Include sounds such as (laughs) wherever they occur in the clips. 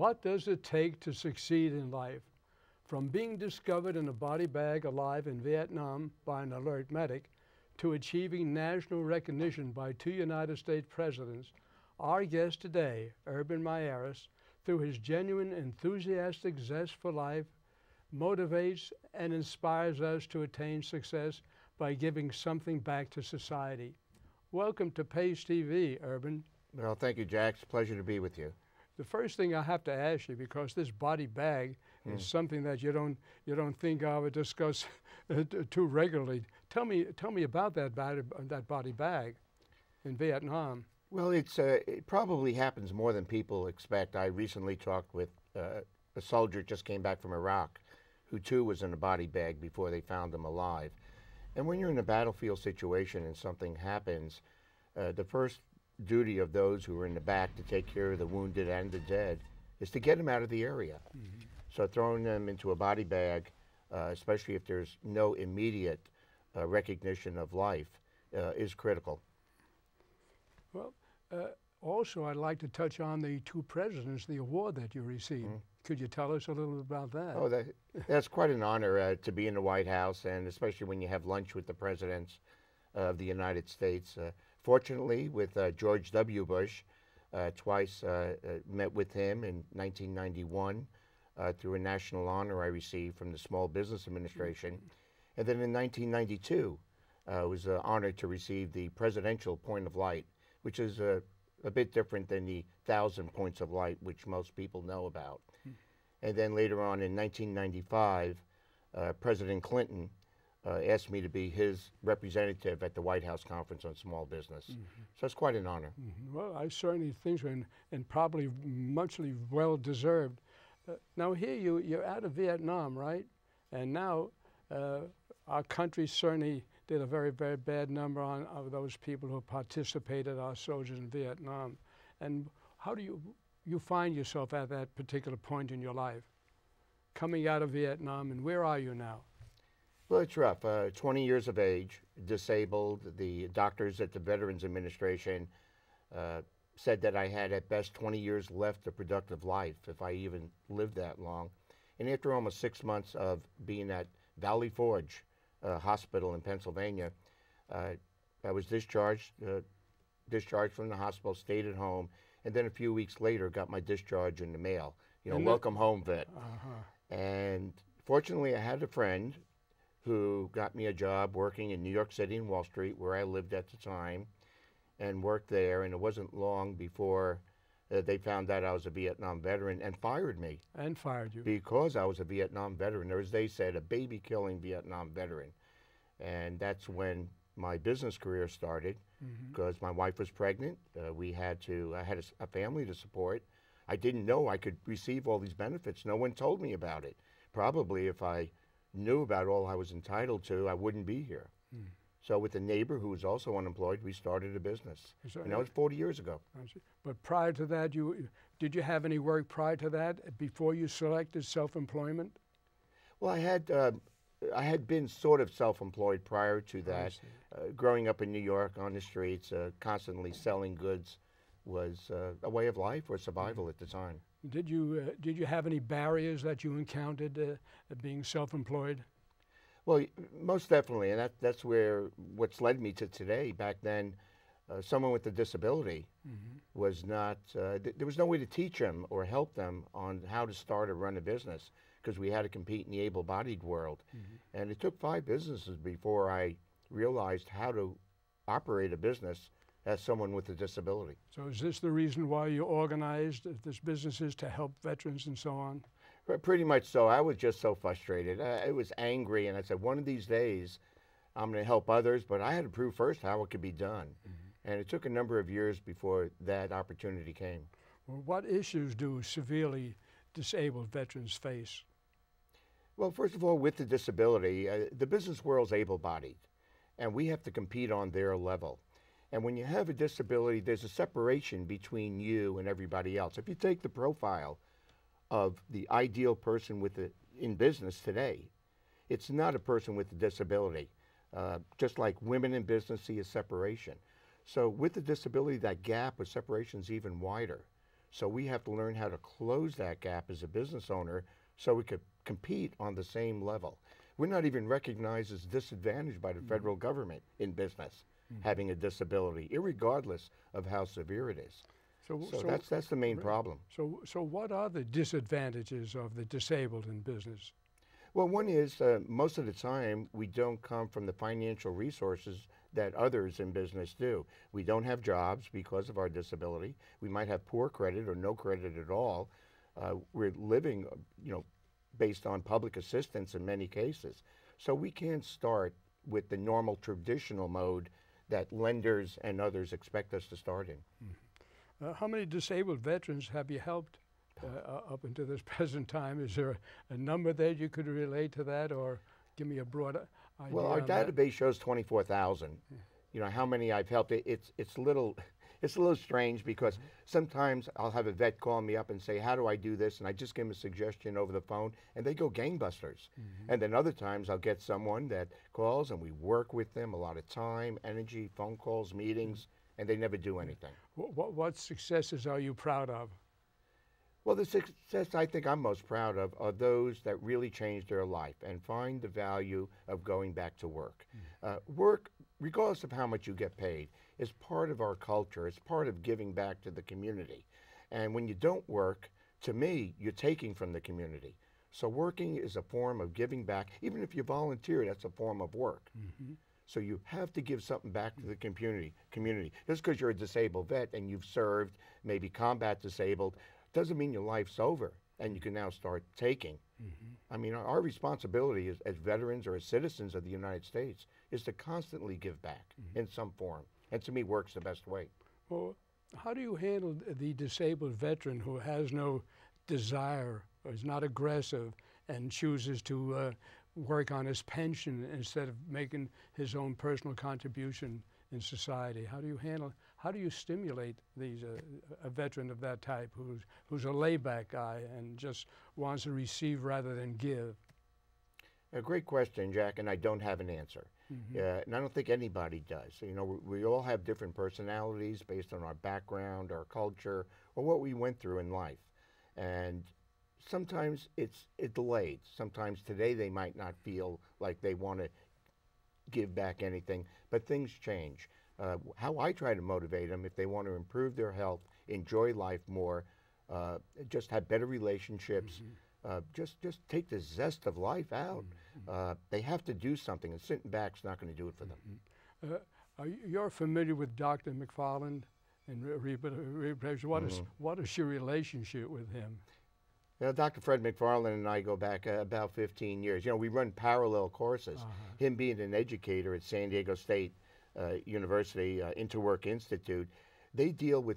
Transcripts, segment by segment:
What does it take to succeed in life? From being discovered in a body bag alive in Vietnam by an alert medic to achieving national recognition by two United States presidents, our guest today, Urban Miyares, through his genuine enthusiastic zest for life, motivates and inspires us to attain success by giving something back to society. Welcome to Pace TV, Urban. Well, thank you, Jack. It's a pleasure to be with you. The first thing I have to ask you, because this body bag mm. is something that you don't you don't think of or discuss (laughs) too regularly. Tell me tell me about that body, that body bag in Vietnam. Well, it's uh, it probably happens more than people expect. I recently talked with uh, a soldier just came back from Iraq, who too was in a body bag before they found him alive. And when you're in a battlefield situation and something happens, uh, the first duty of those who are in the back to take care of the wounded and the dead is to get them out of the area. Mm -hmm. So throwing them into a body bag, uh, especially if there's no immediate uh, recognition of life, uh, is critical. Well, uh, also I'd like to touch on the two presidents, the award that you received. Mm -hmm. Could you tell us a little about that? Oh, that, that's quite an honor uh, to be in the White House, and especially when you have lunch with the presidents of the United States. Uh, Fortunately, with uh, George W. Bush, uh, twice uh, met with him in 1991 through a national honor I received from the Small Business Administration. And then in 1992, I was honored to receive the Presidential Point of Light, which is a, a bit different than the Thousand Points of Light, which most people know about. Hmm. And then later on in 1995, uh, President Clinton uh, asked me to be his representative at the White House Conference on Small Business. Mm -hmm. So it's quite an honor. Mm -hmm. Well, I certainly think so, and, and probably muchly well deserved. Uh, now, here you, you're out of Vietnam, right? And now uh, our country certainly did a very, very bad number on of those people who participated, our soldiers in Vietnam. And how do you, you find yourself at that particular point in your life? Coming out of Vietnam, and where are you now? Well, it's rough. Uh, 20 years of age, disabled. The doctors at the Veterans Administration uh, said that I had at best 20 years left of productive life if I even lived that long. And after almost six months of being at Valley Forge uh, Hospital in Pennsylvania, uh, I was discharged, uh, discharged from the hospital, stayed at home, and then a few weeks later got my discharge in the mail. You know, welcome home, vet. -huh. And fortunately, I had a friend who got me a job working in New York City and Wall Street, where I lived at the time, and worked there. And it wasn't long before uh, they found out I was a Vietnam veteran and fired me. And fired you. Because I was a Vietnam veteran, or as they said, a baby killing Vietnam veteran. And that's when my business career started because mm-hmm. mm -hmm. my wife was pregnant. Uh, we had to, I had a, a family to support. I didn't know I could receive all these benefits. No one told me about it. Probably if I knew about all I was entitled to, I wouldn't be here. Hmm. So with a neighbor who was also unemployed, we started a business. So, and that was 40 years ago. But prior to that, you did you have any work prior to that before you selected self-employment? Well, I had uh, I had been sort of self-employed prior to that. Uh, growing up in New York on the streets, uh, constantly selling goods was uh, a way of life or survival at the time. Did you, uh, did you have any barriers that you encountered uh, being self-employed? Well, most definitely, and that, that's where what's led me to today. Back then, uh, someone with a disability mm -hmm. was not, uh, th there was no way to teach them or help them on how to start or run a business because we had to compete in the able-bodied world. Mm -hmm. And it took five businesses before I realized how to operate a business as someone with a disability. So is this the reason why you organized this businesses to help veterans and so on? Pretty much so. I was just so frustrated. I, I was angry, and I said, one of these days, I'm going to help others, but I had to prove first how it could be done. Mm -hmm. And it took a number of years before that opportunity came. Well, what issues do severely disabled veterans face? Well, first of all, with the disability, uh, the business world's able-bodied, and we have to compete on their level. And when you have a disability, there's a separation between you and everybody else. If you take the profile of the ideal person with a, in business today, it's not a person with a disability. Uh, just like women in business see a separation. So with the disability, that gap of separation is even wider. So we have to learn how to close that gap as a business owner so we could compete on the same level. We're not even recognized as disadvantaged by the federal government in business having a disability, irregardless of how severe it is. So, So, that's that's the main problem. so, so what are the disadvantages of the disabled in business? Well, one is uh, most of the time we don't come from the financial resources that others in business do. We don't have jobs because of our disability. We might have poor credit or no credit at all. Uh, we're living, uh, you know, based on public assistance in many cases. So we can't start with the normal traditional mode that lenders and others expect us to start in. Uh, how many disabled veterans have you helped uh, uh, up until this (laughs) present time? Is there a, a number that you could relate to that, or give me a broad uh, idea? Well, our on that? database shows 24,000. You know, how many I've helped, it, it's, it's little, it's a little strange because mm-hmm. sometimes I'll have a vet call me up and say, how do I do this? And I just give them a suggestion over the phone and they go gangbusters. Mm-hmm. And then other times I'll get someone that calls and we work with them a lot of time, energy, phone calls, mm-hmm. meetings, and they never do anything. What, what successes are you proud of? Well, the success I think I'm most proud of are those that really change their life and find the value of going back to work. Mm. Uh, work, regardless of how much you get paid, is part of our culture. It's part of giving back to the community. And when you don't work, to me, you're taking from the community. So working is a form of giving back. Even if you volunteer, that's a form of work. Mm-hmm. So you have to give something back to the community. Community. Just because you're a disabled vet and you've served, maybe combat disabled, doesn't mean your life's over and you can now start taking. Mm-hmm. I mean, our, our responsibility as, as veterans or as citizens of the United States is to constantly give back mm-hmm. in some form. And to me, work's the best way. Well, how do you handle the disabled veteran who has no desire or is not aggressive and chooses to uh, work on his pension instead of making his own personal contribution in society? How do you handle? How do you stimulate these uh, a veteran of that type who's who's a layback guy and just wants to receive rather than give? A great question, Jack, and I don't have an answer. Uh, and I don't think anybody does. You know, we, we all have different personalities based on our background, our culture, or what we went through in life. And sometimes it's it delayed. Sometimes today they might not feel like they want to give back anything, but things change. Uh, how I try to motivate them if they want to improve their health, enjoy life more, uh, just have better relationships, uh, just just take the zest of life out. Uh, they have to do something, and sitting back is not going to do it for them. Uh, you, you're familiar with Dr. McFarland and re- rehabil- rehabilitation? What is- what is your relationship with him? Now, Dr. Fred McFarland and I go back uh, about 15 years. You know, we run parallel courses. Him being an educator at San Diego State uh, University uh, Interwork Institute, they deal with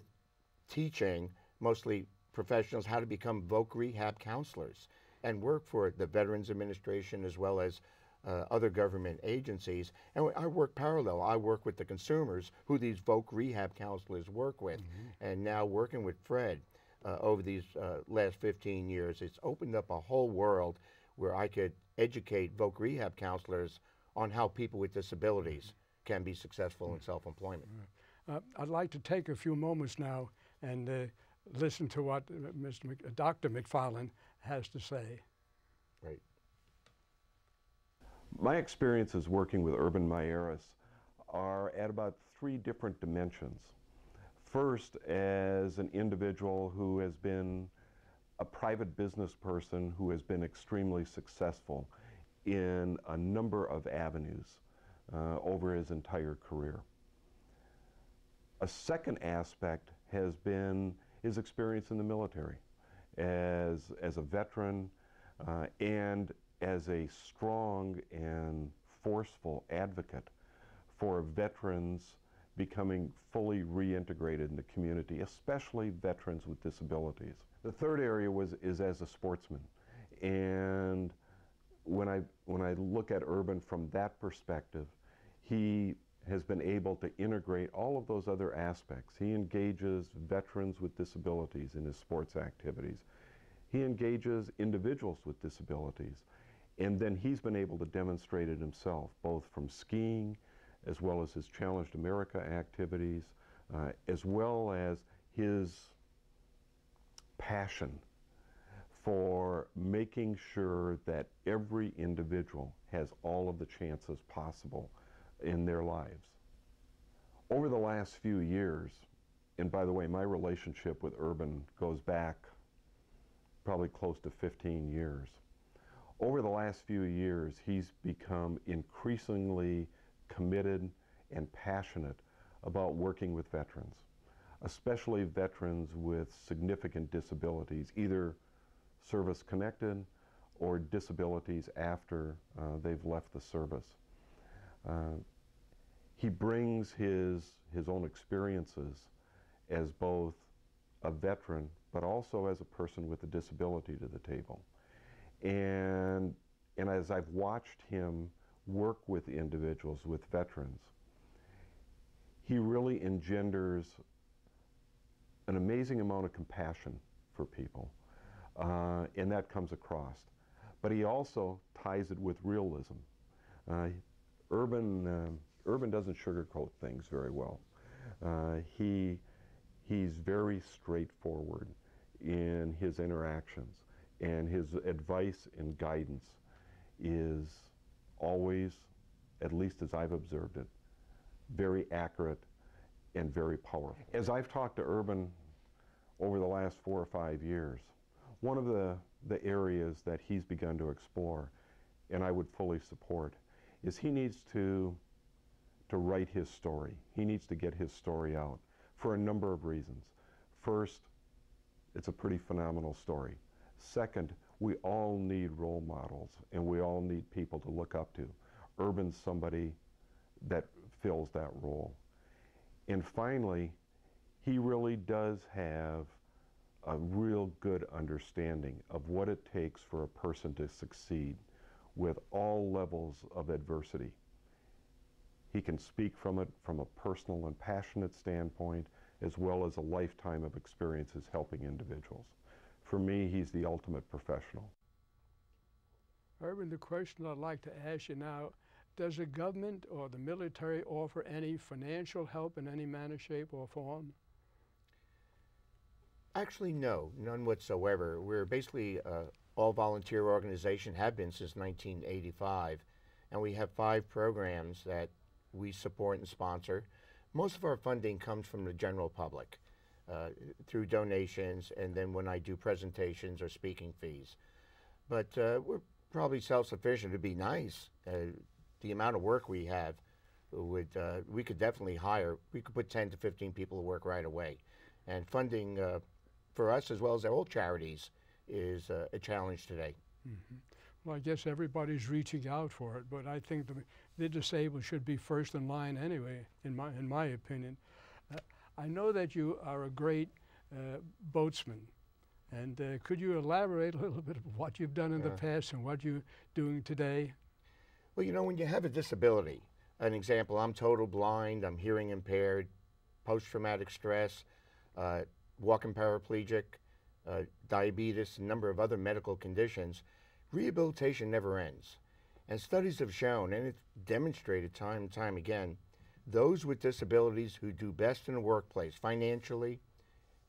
teaching mostly professionals how to become voc rehab counselors and work for the Veterans Administration as well as uh, other government agencies. And I work parallel. I work with the consumers who these voc rehab counselors work with. And now working with Fred uh, over these uh, last 15 years, it's opened up a whole world where I could educate voc rehab counselors on how people with disabilities can be successful in self-employment. Uh, I'd like to take a few moments now and uh, listen to what uh, Mr. Mc, Dr. McFarland has to say. Right. My experiences working with Urban Miyares are at about three different dimensions. First, as an individual who has been a private business person who has been extremely successful in a number of avenues uh, over his entire career. A second aspect has been his experience in the military as, as a veteran uh, and as a strong and forceful advocate for veterans becoming fully reintegrated in the community, especially veterans with disabilities. The third area was, is as a sportsman. And when I, when I look at Urban from that perspective, he has been able to integrate all of those other aspects. He engages veterans with disabilities in his sports activities. He engages individuals with disabilities. And then he's been able to demonstrate it himself, both from skiing as well as his Challenged America activities, uh, as well as his passion for making sure that every individual has all of the chances possible in their lives. Over the last few years, and by the way, my relationship with Urban goes back probably close to 15 years. Over the last few years, he's become increasingly committed and passionate about working with veterans, especially veterans with significant disabilities, either service connected or disabilities after uh, they've left the service. Uh, he brings his, his own experiences as both a veteran, but also as a person with a disability to the table. And, and as I've watched him work with individuals, with veterans, he really engenders an amazing amount of compassion for people, uh, and that comes across. But he also ties it with realism. Uh, Urban, uh, Urban doesn't sugarcoat things very well. Uh, he, he's very straightforward in his interactions, and his advice and guidance is always, at least as I've observed it, very accurate and very powerful. As I've talked to Urban over the last four or five years, one of the, the areas that he's begun to explore, and I would fully support, is he needs to, to write his story. He needs to get his story out for a number of reasons. First, it's a pretty phenomenal story. Second, we all need role models and we all need people to look up to. Urban's somebody that fills that role. And finally, he really does have a real good understanding of what it takes for a person to succeed with all levels of adversity. He can speak from it from a personal and passionate standpoint, as well as a lifetime of experiences helping individuals. For me, he's the ultimate professional. Urban, the question I'd like to ask you now does the government or the military offer any financial help in any manner, shape, or form? Actually, no, none whatsoever. We're basically uh, all volunteer organization, have been since 1985, and we have five programs that we support and sponsor. Most of our funding comes from the general public uh, through donations, and then when I do presentations or speaking fees. But uh, we're probably self-sufficient. It'd be nice. Uh, the amount of work we have would uh, we could definitely hire. We could put 10 to 15 people to work right away, and funding uh, for us as well as old charities is uh, a challenge today. Mm -hmm. Well, I guess everybody's reaching out for it, but I think the, the disabled should be first in line anyway, in my in my opinion. Uh, I know that you are a great uh, boatsman. And uh, could you elaborate a little bit of what you've done in the past and what you're doing today? Well, you know, when you have a disability, an example, I'm total blind, I'm hearing impaired, post traumatic stress, uh, walking paraplegic, uh, diabetes, a number of other medical conditions, rehabilitation never ends. And studies have shown, and it's demonstrated time and time again, those with disabilities who do best in the workplace financially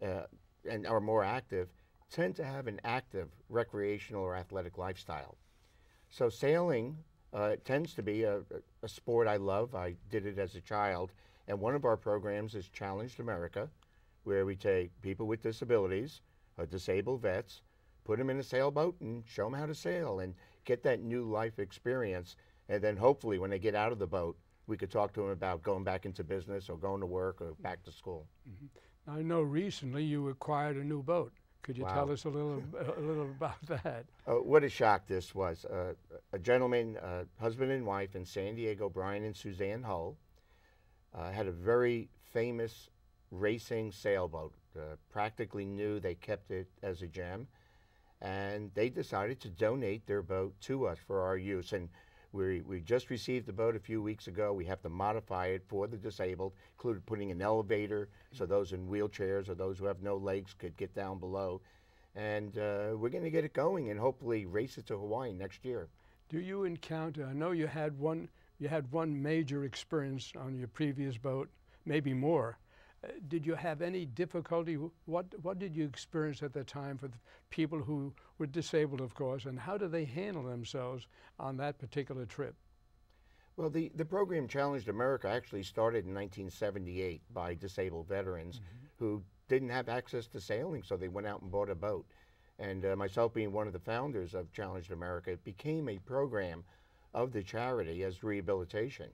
uh, and are more active tend to have an active recreational or athletic lifestyle. So sailing uh, tends to be a, a, sport I love. I did it as a child. And one of our programs is Challenged America, where we take people with disabilities, uh, disabled vets, put them in a sailboat and show them how to sail and get that new life experience. And then hopefully when they get out of the boat, we could talk to them about going back into business or going to work or back to school. Mm -hmm. I know recently you acquired a new boat. Could you wow. tell us a little, (laughs) a little about that? Uh, what a shock this was. Uh, a gentleman, uh, husband and wife in San Diego, Brian and Suzanne Hull, uh, had a very famous racing sailboat. Uh, practically new. They kept it as a gem. And they decided to donate their boat to us for our use. And we, we just received the boat a few weeks ago. We have to modify it for the disabled, including putting an elevator so those in wheelchairs or those who have no legs could get down below. And uh, we're going to get it going and hopefully race it to Hawaii next year. Do you encounter, I know you had one, you had one major experience on your previous boat, maybe more. Did you have any difficulty? What, what did you experience at the time for the people who were disabled, of course, and how did they handle themselves on that particular trip? Well, the, the program Challenged America actually started in 1978 by disabled veterans mm-hmm. who didn't have access to sailing, so they went out and bought a boat. And uh, myself being one of the founders of Challenged America, it became a program of the charity as rehabilitation.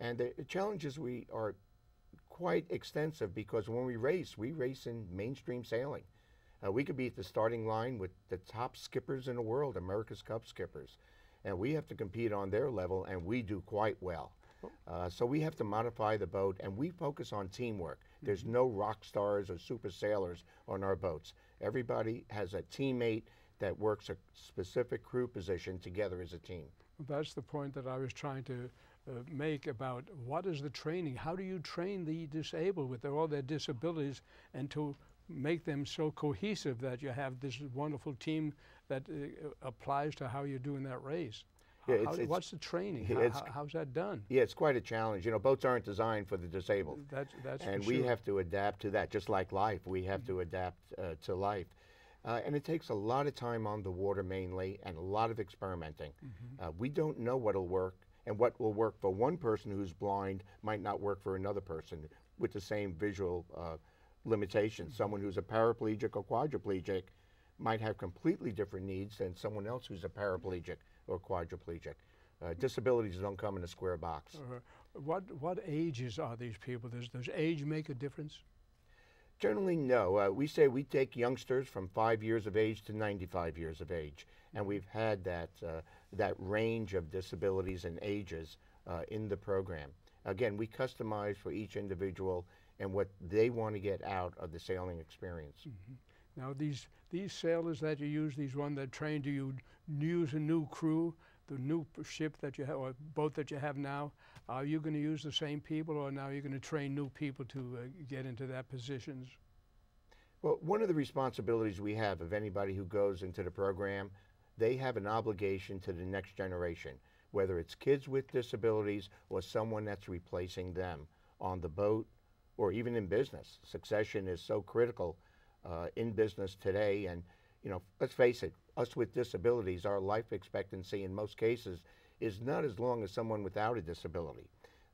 And the challenges we are quite extensive because when we race, we race in mainstream sailing. Uh, we could be at the starting line with the top skippers in the world, America's Cup skippers and we have to compete on their level, and we do quite well. Uh, so we have to modify the boat, and we focus on teamwork. There's mm-hmm. no rock stars or super sailors on our boats. Everybody has a teammate that works a specific crew position together as a team. That's the point that I was trying to uh, make about what is the training? How do you train the disabled with all their disabilities and to make them so cohesive that you have this wonderful team that uh, applies to how you're doing that race. Yeah, it's, how, it's, what's the training? How, how's that done? Yeah, it's quite a challenge. You know, boats aren't designed for the disabled. That's, that's and we sure. have to adapt to that, just like life. We have mm -hmm. to adapt uh, to life. Uh, and it takes a lot of time on the water mainly and a lot of experimenting. Mm -hmm. uh, we don't know what'll work and what will work for one person who's blind might not work for another person with the same visual uh, limitations. Mm -hmm. Someone who's a paraplegic or quadriplegic might have completely different needs than someone else who's a paraplegic or quadriplegic. Uh, disabilities don't come in a square box. Uh, what what ages are these people? Does does age make a difference? Generally, no. Uh, we say we take youngsters from five years of age to 95 years of age, and we've had that uh, that range of disabilities and ages uh, in the program. Again, we customize for each individual and what they want to get out of the sailing experience. Mm -hmm. Now these these sailors that you use, these one that trained you, use a new crew, the new ship that you have or boat that you have now. Are you going to use the same people, or now you're going to train new people to uh, get into that positions? Well, one of the responsibilities we have of anybody who goes into the program, they have an obligation to the next generation, whether it's kids with disabilities or someone that's replacing them on the boat or even in business. Succession is so critical uh, in business today. And, you know, let's face it, us with disabilities, our life expectancy in most cases is not as long as someone without a disability,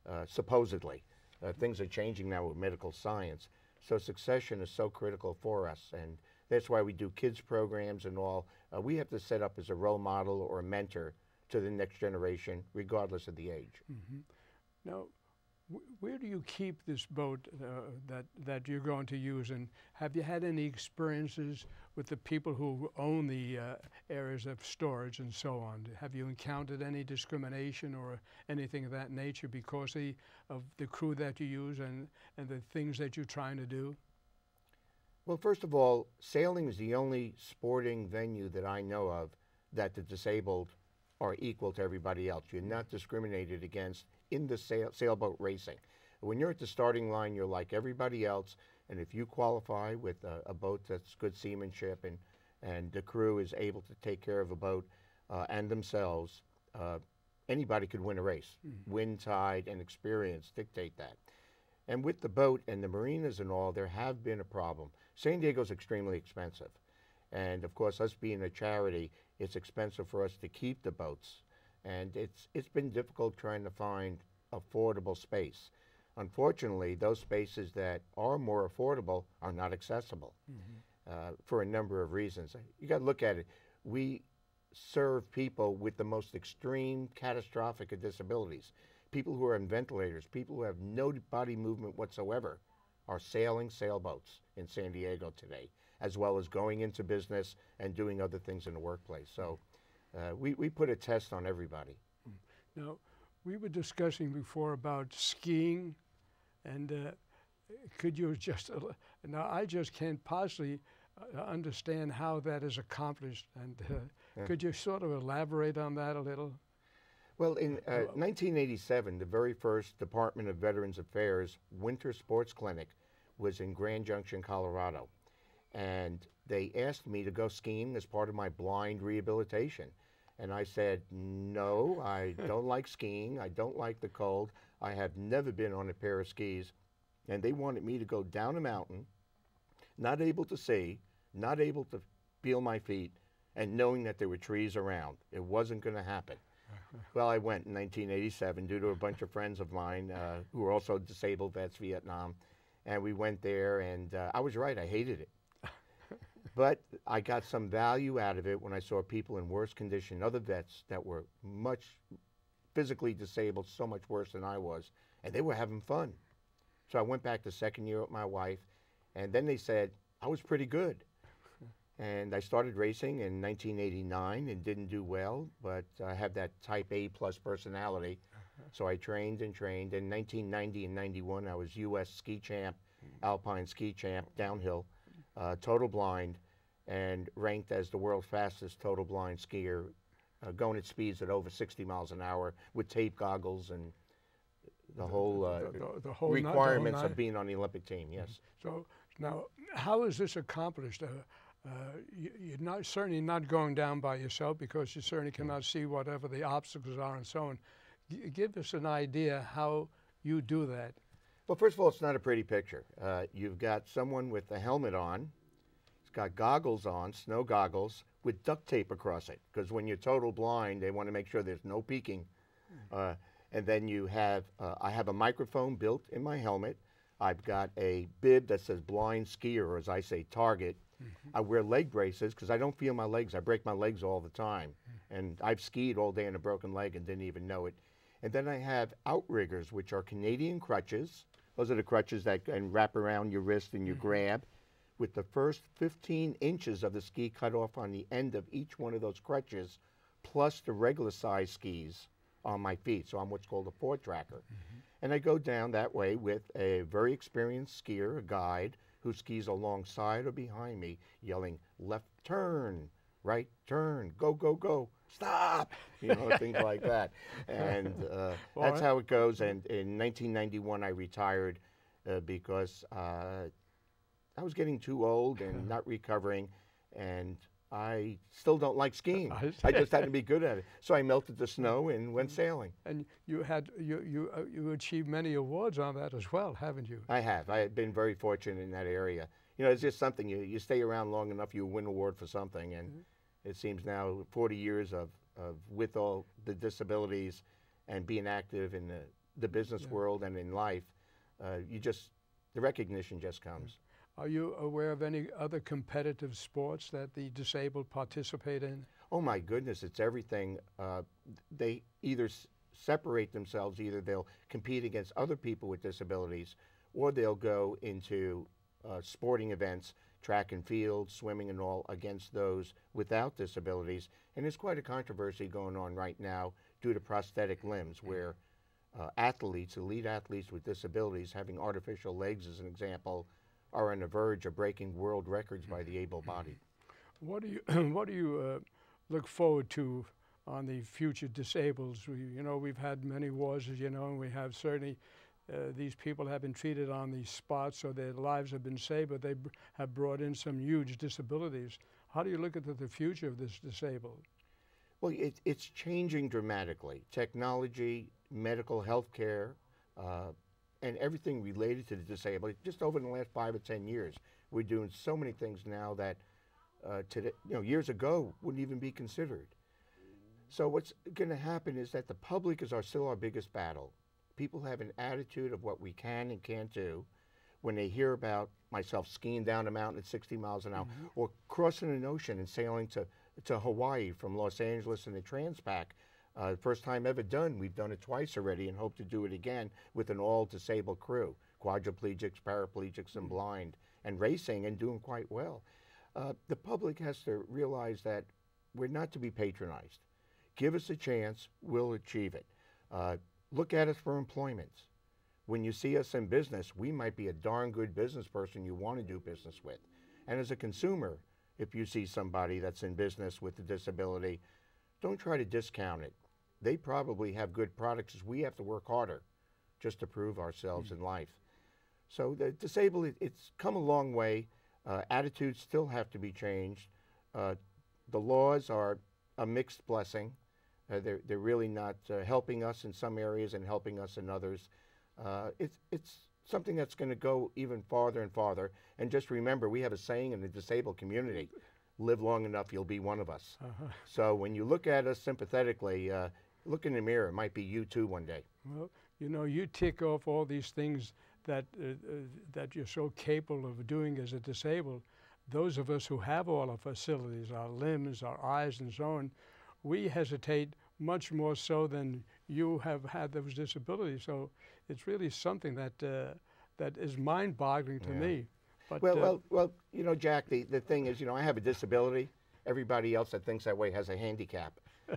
uh, supposedly. Uh, things are changing now with medical science. So succession is so critical for us. And that's why we do kids programs and all. Uh, we have to set up as a role model or a mentor to the next generation, regardless of the age. Mm -hmm. Now, where do you keep this boat uh, that, that you're going to use? And have you had any experiences with the people who own the uh, areas of storage and so on? Have you encountered any discrimination or anything of that nature because of, of the crew that you use and, and the things that you're trying to do? Well, first of all, sailing is the only sporting venue that I know of that the disabled are equal to everybody else. You're not discriminated against in the sail, sailboat racing. When you're at the starting line, you're like everybody else, and if you qualify with a, a boat that's good seamanship and, and the crew is able to take care of a boat uh, and themselves, uh, anybody could win a race. Mm -hmm. Wind, tide, and experience dictate that. And with the boat and the marinas and all, there have been a problem. San Diego's extremely expensive. And of course, us being a charity, it's expensive for us to keep the boats and it's it's been difficult trying to find affordable space. Unfortunately, those spaces that are more affordable are not accessible mm -hmm. uh, for a number of reasons. You got to look at it. We serve people with the most extreme, catastrophic of disabilities. People who are in ventilators, people who have no body movement whatsoever, are sailing sailboats in San Diego today, as well as going into business and doing other things in the workplace. So uh, we, we put a test on everybody. Now, we were discussing before about skiing, and uh, could you just, uh, now I just can't possibly uh, understand how that is accomplished, and uh, yeah. could you sort of elaborate on that a little? Well, in 1987, uh, the very first Department of Veterans Affairs Winter Sports Clinic was in Grand Junction, Colorado. And they asked me to go skiing as part of my blind rehabilitation. And I said, no, I (laughs) don't like skiing. I don't like the cold. I have never been on a pair of skis. and they wanted me to go down a mountain, not able to see, not able to feel my feet, and knowing that there were trees around. It wasn't going to happen. Well, I went in 1987 due to a bunch of friends of mine uh, who were also disabled vets, Vietnam, and we went there, and uh, I was right. I hated it. (laughs) but I got some value out of it when I saw people in worse condition, other vets that were much physically disabled, so much worse than I was, and they were having fun. So I went back the second year with my wife, and then they said I was pretty good. And I started racing in 1989 and didn't do well, but I have that type A plus personality. So I trained and trained. In 1990 and 91, I was U.S. ski champ, alpine ski champ, downhill, uh, total blind, and ranked as the world's fastest total blind skier, uh, going at speeds at over 60 miles an hour with tape goggles and the whole, uh, the- the- the whole the whole requirements of being on the Olympic team. Yes. So now, how is this accomplished? Uh, you, you're not certainly not going down by yourself because you certainly cannot see whatever the obstacles are and so on. G- give us an idea how you do that. Well, first of all, it's not a pretty picture. Uh, you've got someone with a helmet on. He's got goggles on, snow goggles, with duct tape across it. Because when you're total blind, they want to make sure there's no peeking. Uh, and then you have, uh, I have a microphone built in my helmet. I've got a bib that says blind skier, or as I say, target. I wear leg braces because I don't feel my legs. I break my legs all the time. And I've skied all day in a broken leg and didn't even know it. And then I have outriggers, which are Canadian crutches. Those are the crutches that can wrap around your wrist and you mm-hmm. grab. With the first 15 inches of the ski cut off on the end of each one of those crutches, plus the regular size skis on my feet. So I'm what's called a four tracker. Mm-hmm. And I go down that way with a very experienced skier, a guide, who skis alongside or behind me, yelling, left turn, right turn, go, go, go, stop, you know, (laughs) things like that. And uh, that's I- how it goes. And in 1991, I retired uh, because uh, I was getting too old and (laughs) not recovering, and I still don't like skiing. (laughs) I I just had to be good at it. So I melted the snow and went Mm-hmm. sailing. And you had you you uh, you achieved many awards on that as well, haven't you? I have. I have been very fortunate in that area. You know, it's just something you, you stay around long enough, you win an award for something, and Mm-hmm. it seems now 40 years of, of with all the disabilities and being active in the, the business world and in life, uh, you just the recognition just comes. Are you aware of any other competitive sports that the disabled participate in? Oh my goodness, it's everything. Uh, they either s- separate themselves, either they'll compete against other people with disabilities, or they'll go into uh, sporting events, track and field, swimming and all, against those without disabilities. And there's quite a controversy going on right now due to prosthetic limbs, where uh, athletes, elite athletes with disabilities, having artificial legs as an example, are on the verge of breaking world records by the able-bodied. What do you (clears throat) what do you uh, look forward to on the future disables? We, you know, we've had many wars, as you know, and we have certainly. Uh, these people have been treated on these spots, so their lives have been saved, but they have brought in some huge disabilities. How do you look at the, the future of this disabled? Well, it, it's changing dramatically. Technology, medical health care, uh, and everything related to the disabled. Just over the last five or ten years, we're doing so many things now that uh, today, you know, years ago wouldn't even be considered. So what's going to happen is that the public is our, still our biggest battle. People have an attitude of what we can and can't do. When they hear about myself skiing down a mountain at 60 miles an hour, or crossing an ocean and sailing to, to Hawaii from Los Angeles in a Transpac, uh, first time ever done. We've done it twice already and hope to do it again with an all disabled crew quadriplegics, paraplegics, and blind, and racing and doing quite well. Uh, the public has to realize that we're not to be patronized. Give us a chance, we'll achieve it. Uh, look at us for employment. When you see us in business, we might be a darn good business person you want to do business with. And as a consumer, if you see somebody that's in business with a disability, don't try to discount it. They probably have good products we have to work harder just to prove ourselves in life. So the disabled, it, it's come a long way. Uh, attitudes still have to be changed. Uh, the laws are a mixed blessing. Uh, they're, they're really not uh, helping us in some areas and helping us in others. Uh, it's, it's something that's going to go even farther and farther. And just remember, we have a saying in the disabled community live long enough, you'll be one of us. Uh-huh. So when you look at us sympathetically, uh, look in the mirror. It might be you too one day. Well, you know, you tick off all these things that, uh, uh, that you're so capable of doing as a disabled. Those of us who have all our facilities, our limbs, our eyes, and so on, we hesitate much more so than you have had those disabilities. So it's really something that uh, that is mind-boggling to Yeah. me. But Well, uh, well, well. You know, Jack. The, the thing is, you know, I have a disability. Everybody else that thinks that way has a handicap.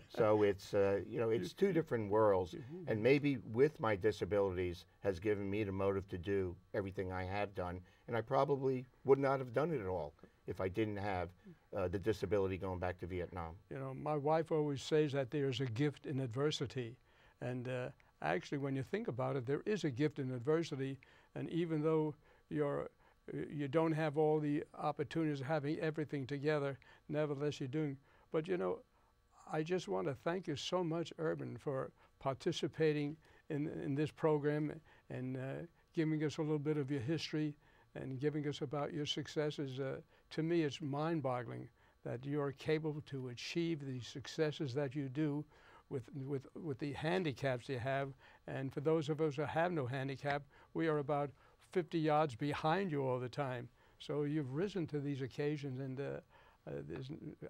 So it's uh, you know it's two different worlds, and maybe with my disabilities has given me the motive to do everything I have done, and I probably would not have done it at all if I didn't have uh, the disability going back to Vietnam. you know, my wife always says that there's a gift in adversity, and uh, actually, when you think about it, there is a gift in adversity, and even though you're uh, you don't have all the opportunities of having everything together, nevertheless you're doing. But you know, I just want to thank you so much, Urban, for participating in in this program and uh, giving us a little bit of your history and giving us about your successes. Uh, to me, it's mind-boggling that you are capable to achieve the successes that you do with, with, with the handicaps you have. And for those of us who have no handicap, we are about 50 yards behind you all the time. So you've risen to these occasions, and uh,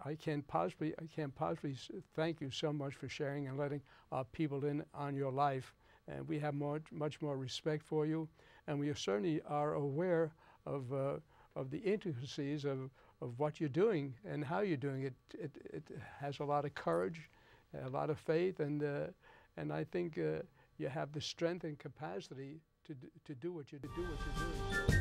I can't possibly I can't possibly thank you so much for sharing and letting our people in on your life. And we have more, much more respect for you, and we certainly are aware of uh, of the intricacies of, of what you're doing and how you're doing it. It, it has a lot of courage, a lot of faith, and uh, and I think uh, you have the strength and capacity to to do what you do what you're doing.